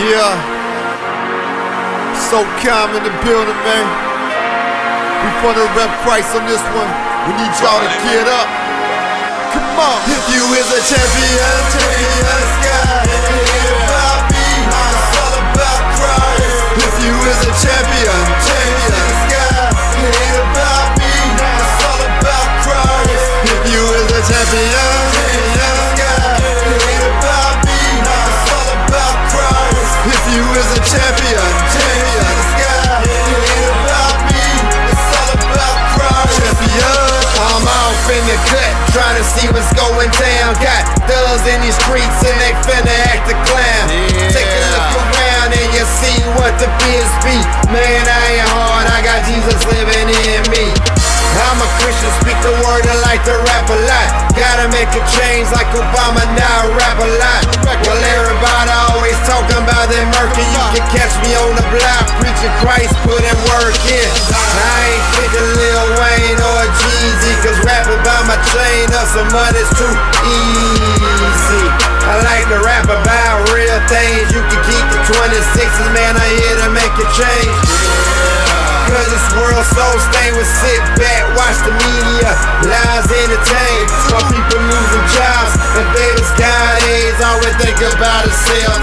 Yeah. So calm in the building, man. We gonna rep Christ on this one. We need y'all to get up. Come on. If you is a champion, champion to see what's going down. Got thugs in these streets and they finna act a clown. Yeah. Take a look around and you see what the biz be. Man, I ain't hard, I got Jesus living in me. I'm a Christian, speak the word, I like to rap a lot. Gotta make a change like Obama, now I rap a lot. Well, everybody always talking about that murky. You can catch me on the block, preaching Christ, putting work in. Some money's too easy. I like to rap about real things. You can keep the 26s, man. I'm here to make a change. Cause this world so stained with sit back, watch the media, lies entertain. While people losing jobs and babies got AIDS, we think about is sell,